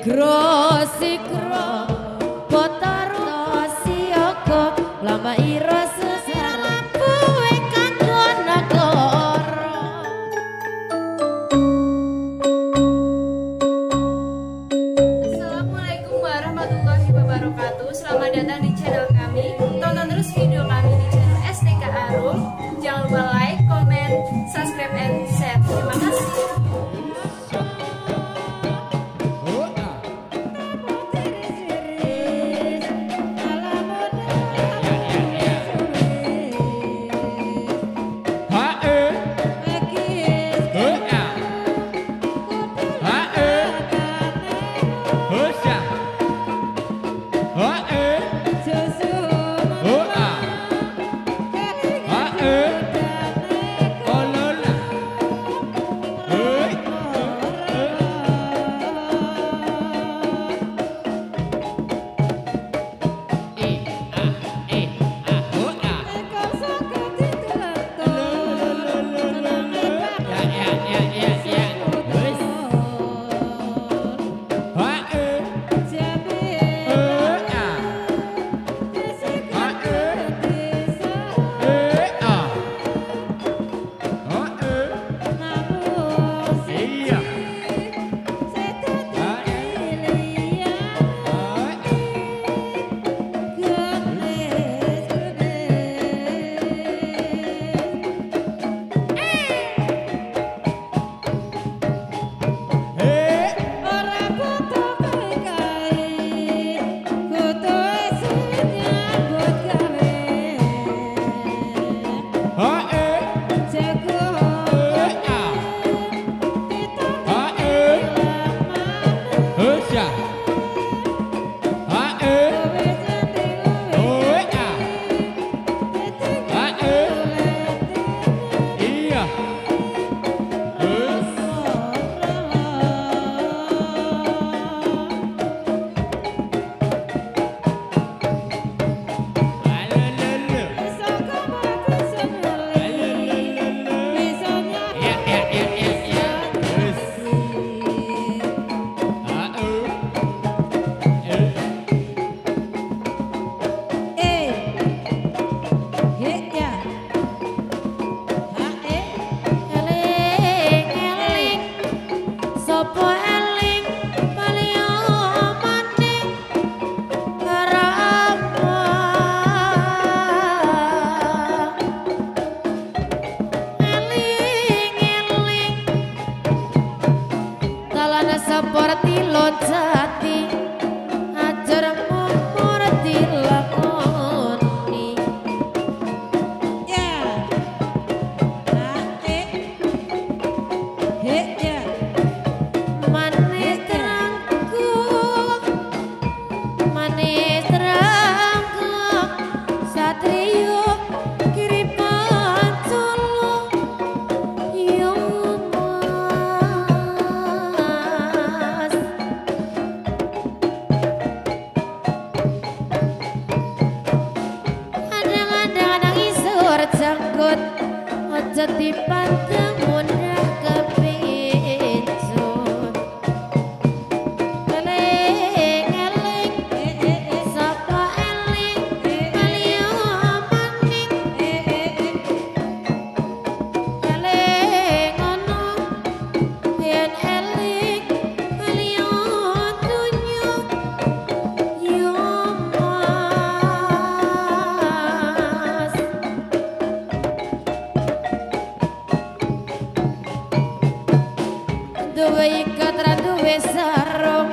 Sigro sigro potaro sioko lama ira susana kuwe katon kloro Assalamualaikum warahmatullahi wabarakatuh. Selamat datang di channel kami. Tonton terus video kami di channel STK Arum. Jangan lupa like, comment, subscribe, and share. Terima kasih. কথা duwe ikat, ra duwe sarung.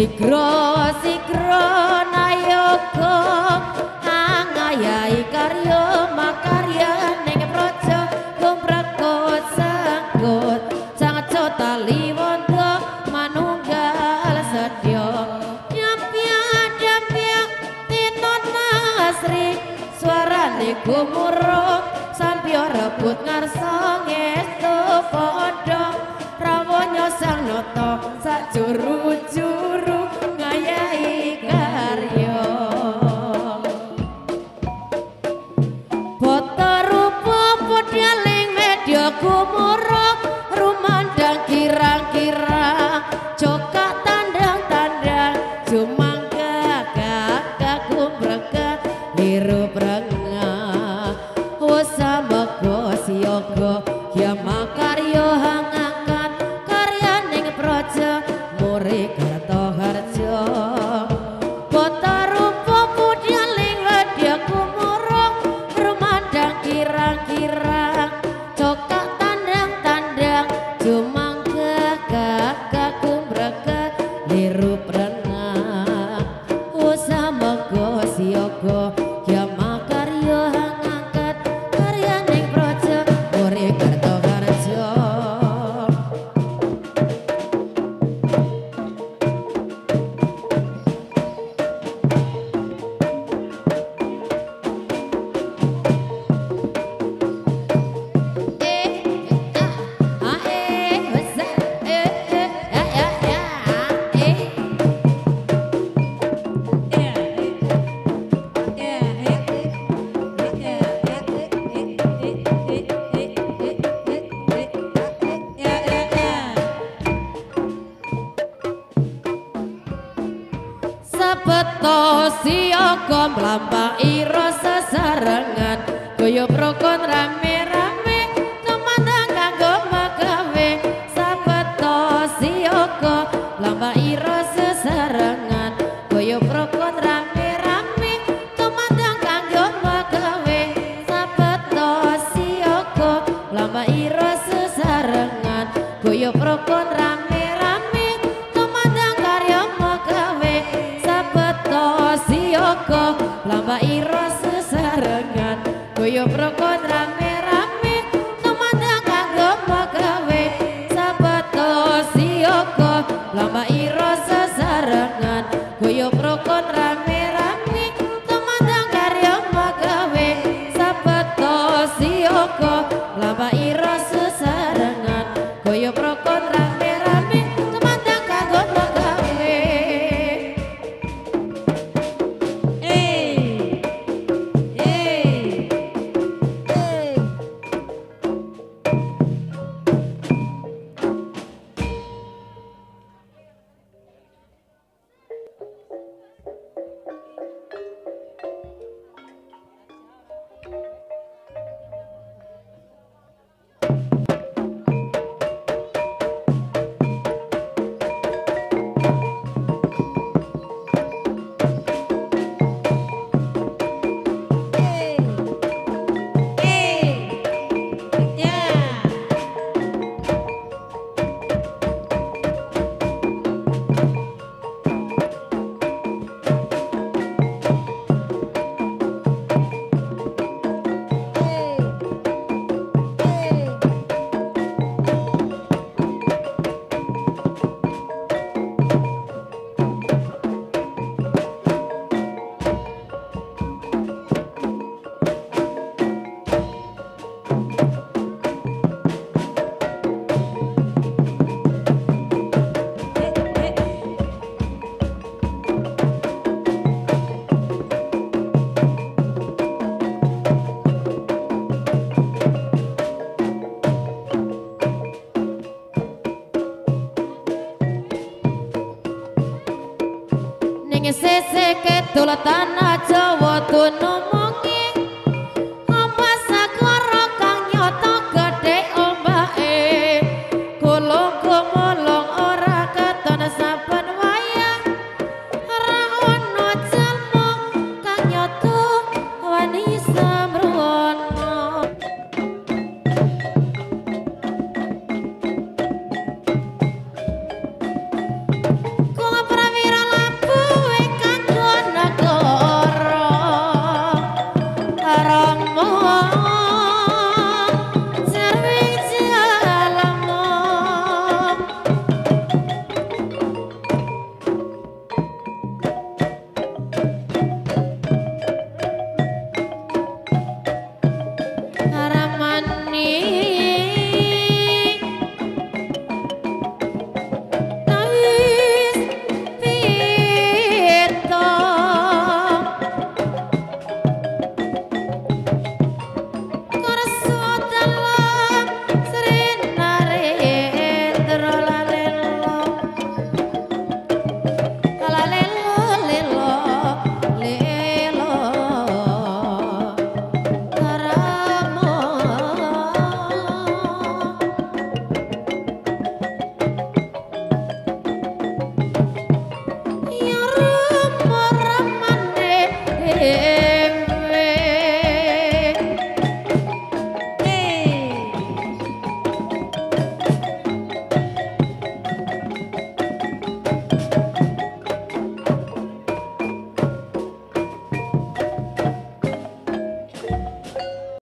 Sigro sigro nayoko angayai karya makarya ning praja kumprakot sanggut. Sangat cota liwondo manunggal sedya. Nyampya dampya tinon asri suarane gumuruh sampya rebut ngarsa ngestu padha. Rawonya sang nata sak 歌 siaga mlampai rasa sarengan Guyub rukun siaga mlampai rasa sarengan Guyub rukun